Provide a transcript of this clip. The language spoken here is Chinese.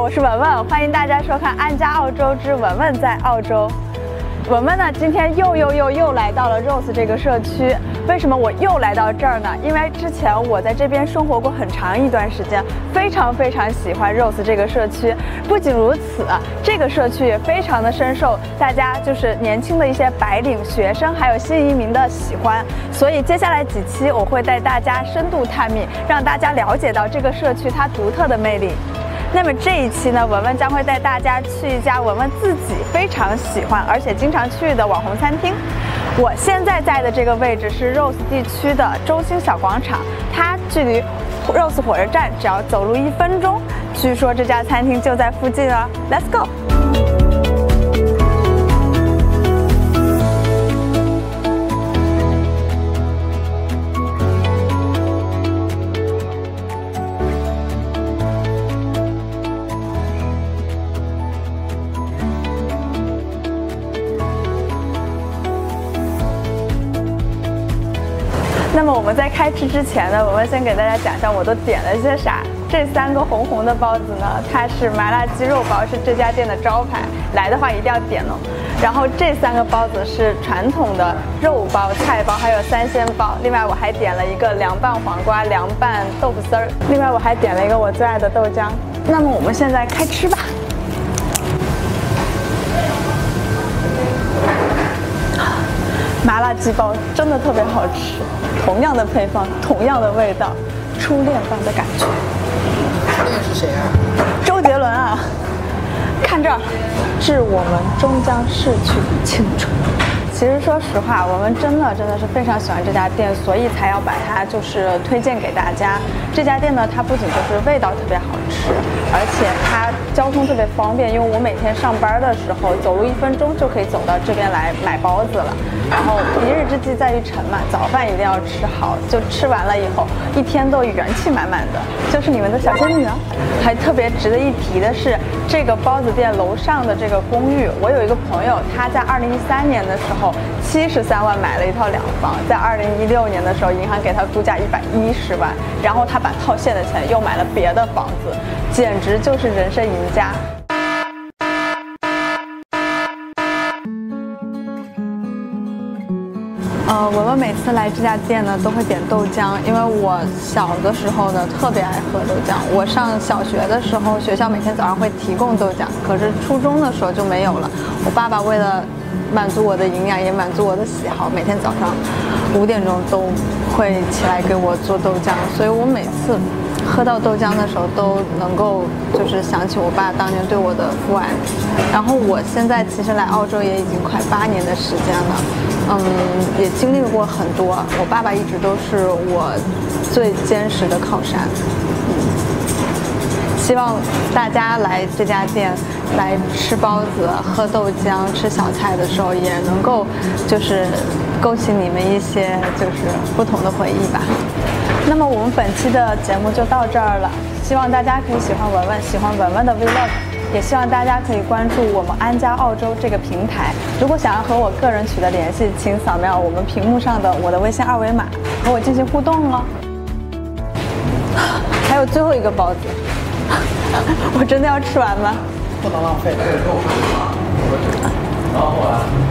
我是文文，欢迎大家收看《安家澳洲之文文在澳洲》。文文呢，今天又又又又来到了 Rose 这个社区。为什么我又来到这儿呢？因为之前我在这边生活过很长一段时间，非常非常喜欢 Rose 这个社区。不仅如此，这个社区也非常的深受大家就是年轻的一些白领学生还有新移民的喜欢。所以接下来几期我会带大家深度探秘，让大家了解到这个社区它独特的魅力。那么这一期呢，文文将会带大家去一家文文自己非常喜欢而且经常去的网红餐厅。我现在在的这个位置是 Rose 地区的中心小广场，它距离 Rose 火车站只要走路一分钟。据说这家餐厅就在附近啊，Let's go。那么我们在开吃之前呢，我们先给大家讲一下我都点了些啥。这三个红红的包子呢，它是麻辣鸡肉包，是这家店的招牌，来的话一定要点哦。然后这三个包子是传统的肉包、菜包，还有三鲜包。另外我还点了一个凉拌黄瓜、凉拌豆腐丝儿。另外我还点了一个我最爱的豆浆。那么我们现在开吃吧。鸡煲真的特别好吃，同样的配方，同样的味道，初恋般的感觉。初恋是谁啊？周杰伦啊！看这儿，致我们终将逝去的青春。其实说实话，我们真的真的是非常喜欢这家店，所以才要把它就是推荐给大家。这家店呢，它不仅就是味道特别好吃，而且它交通特别方便，因为我每天上班的时候走路一分钟就可以走到这边来买包子了。然后一日之计在于晨嘛，早饭一定要吃好，就吃完了以后一天都元气满满的，就是你们的小仙女啊！还特别值得一提的是，这个包子店楼上的这个公寓，我有一个朋友，他在二零一三年的时候。七十三万买了一套两房，在二零一六年的时候，银行给他估价一百一十万，然后他把套现的钱又买了别的房子，简直就是人生赢家。呃，我们每次来这家店呢，都会点豆浆，因为我小的时候呢，特别爱喝豆浆。我上小学的时候，学校每天早上会提供豆浆，可是初中的时候就没有了。我爸爸为了满足我的营养，也满足我的喜好，每天早上五点钟都会起来给我做豆浆，所以我每次喝到豆浆的时候，都能够就是想起我爸当年对我的父爱。然后我现在其实来澳洲也已经快八年的时间了，嗯，也经历过很多，我爸爸一直都是我最坚实的靠山。嗯希望大家来这家店来吃包子、喝豆浆、吃小菜的时候，也能够就是勾起你们一些就是不同的回忆吧。那么我们本期的节目就到这儿了，希望大家可以喜欢文文，喜欢文文的 vlog，也希望大家可以关注我们安家澳洲这个平台。如果想要和我个人取得联系，请扫描我们屏幕上的我的微信二维码，和我进行互动哦。还有最后一个包子。我真的要吃完吗？不能浪费。然后后